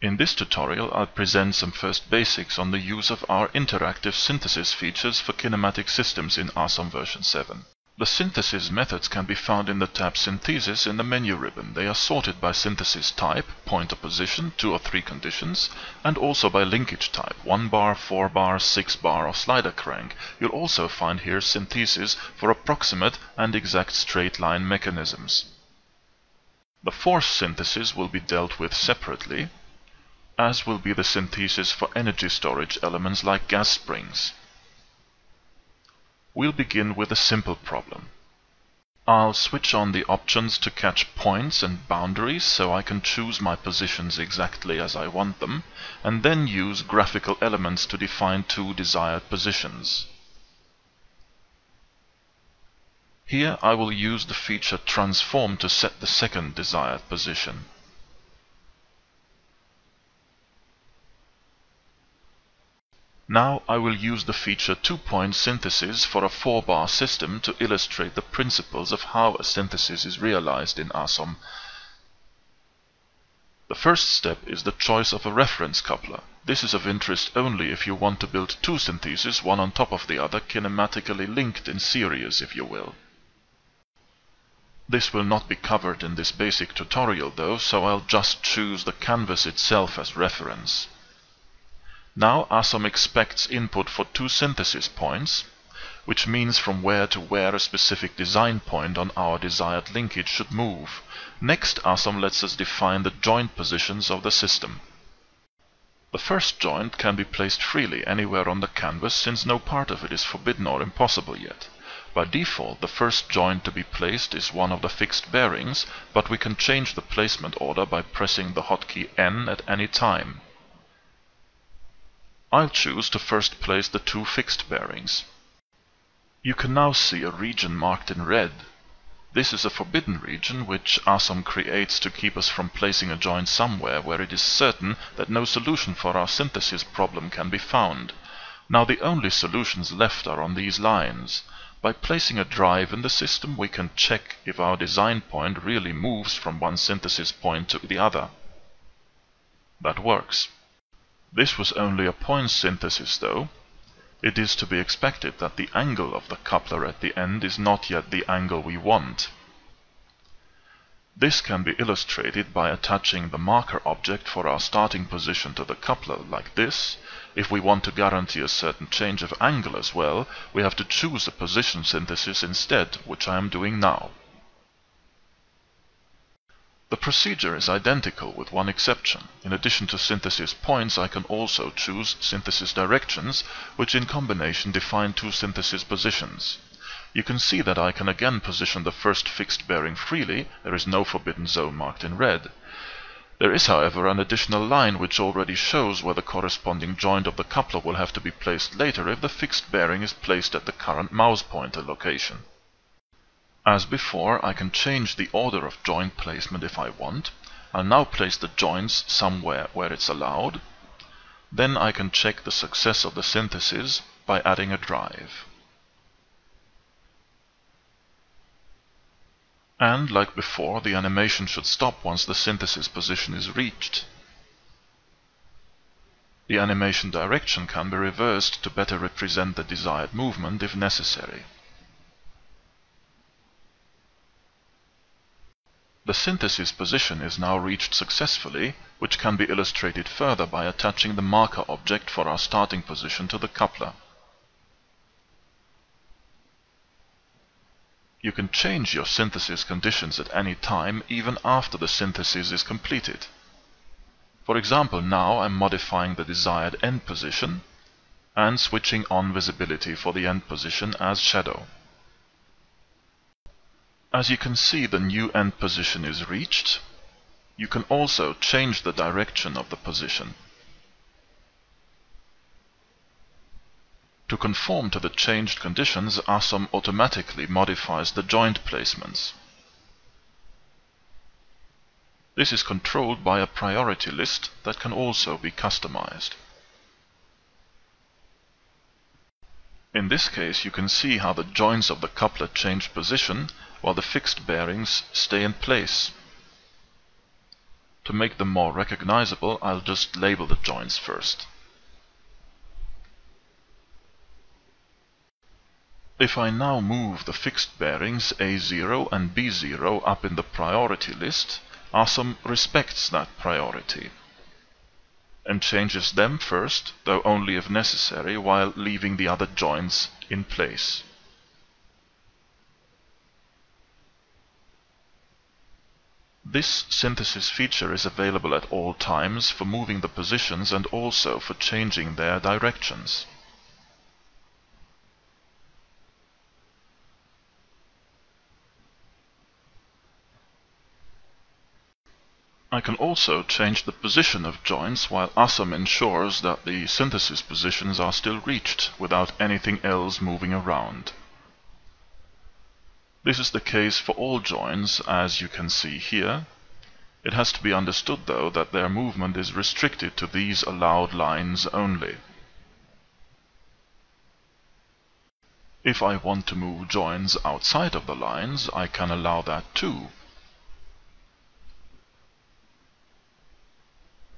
In this tutorial I'll present some first basics on the use of our interactive synthesis features for kinematic systems in ASOM version 7. The synthesis methods can be found in the tab Synthesis in the menu ribbon. They are sorted by synthesis type, point of position, 2 or 3 conditions, and also by linkage type, 1 bar, 4 bar, 6 bar or slider crank. You'll also find here synthesis for approximate and exact straight line mechanisms. The force synthesis will be dealt with separately, as will be the synthesis for energy storage elements like gas springs. We'll begin with a simple problem. I'll switch on the options to catch points and boundaries so I can choose my positions exactly as I want them, and then use graphical elements to define two desired positions. Here I will use the feature Transform to set the second desired position. Now I will use the feature two-point synthesis for a four-bar system to illustrate the principles of how a synthesis is realized in ASOM. The first step is the choice of a reference coupler. This is of interest only if you want to build two syntheses, one on top of the other, kinematically linked in series, if you will. This will not be covered in this basic tutorial though, so I'll just choose the canvas itself as reference. Now ASOM expects input for two synthesis points, which means from where to where a specific design point on our desired linkage should move. Next ASOM lets us define the joint positions of the system. The first joint can be placed freely anywhere on the canvas since no part of it is forbidden or impossible yet. By default, the first joint to be placed is one of the fixed bearings, but we can change the placement order by pressing the hotkey N at any time. I'll choose to first place the two fixed bearings. You can now see a region marked in red. This is a forbidden region which ASOM creates to keep us from placing a joint somewhere where it is certain that no solution for our synthesis problem can be found. Now the only solutions left are on these lines. By placing a drive in the system we can check if our design point really moves from one synthesis point to the other. That works. This was only a point synthesis though. It is to be expected that the angle of the coupler at the end is not yet the angle we want. This can be illustrated by attaching the marker object for our starting position to the coupler like this. If we want to guarantee a certain change of angle as well, we have to choose a position synthesis instead, which I am doing now. The procedure is identical with one exception. In addition to synthesis points, I can also choose synthesis directions, which in combination define two synthesis positions. You can see that I can again position the first fixed bearing freely, there is no forbidden zone marked in red. There is, however, an additional line which already shows where the corresponding joint of the coupler will have to be placed later if the fixed bearing is placed at the current mouse pointer location. As before, I can change the order of joint placement if I want. I'll now place the joints somewhere where it's allowed. Then I can check the success of the synthesis by adding a drive. And, like before, the animation should stop once the synthesis position is reached. The animation direction can be reversed to better represent the desired movement if necessary. The synthesis position is now reached successfully, which can be illustrated further by attaching the marker object for our starting position to the coupler. You can change your synthesis conditions at any time, even after the synthesis is completed. For example, now I'm modifying the desired end position and switching on visibility for the end position as shadow. As you can see the new end position is reached. You can also change the direction of the position. To conform to the changed conditions, ASOM automatically modifies the joint placements. This is controlled by a priority list that can also be customized. In this case you can see how the joints of the coupler change position while the fixed bearings stay in place. To make them more recognizable, I'll just label the joints first. If I now move the fixed bearings A0 and B0 up in the priority list, ASOM respects that priority and changes them first, though only if necessary, while leaving the other joints in place. This synthesis feature is available at all times for moving the positions and also for changing their directions. I can also change the position of joints while ASOM ensures that the synthesis positions are still reached without anything else moving around. This is the case for all joints, as you can see here. It has to be understood, though, that their movement is restricted to these allowed lines only. If I want to move joints outside of the lines, I can allow that too.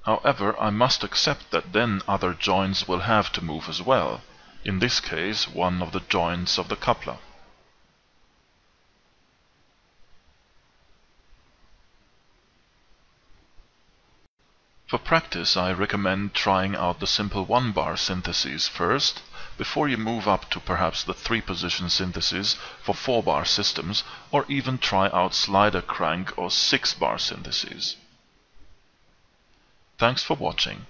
However, I must accept that then other joints will have to move as well, in this case one of the joints of the coupler. For practice I recommend trying out the simple one-bar syntheses first, before you move up to perhaps the three-position syntheses for four-bar systems, or even try out slider crank or six-bar syntheses. Thanks for watching.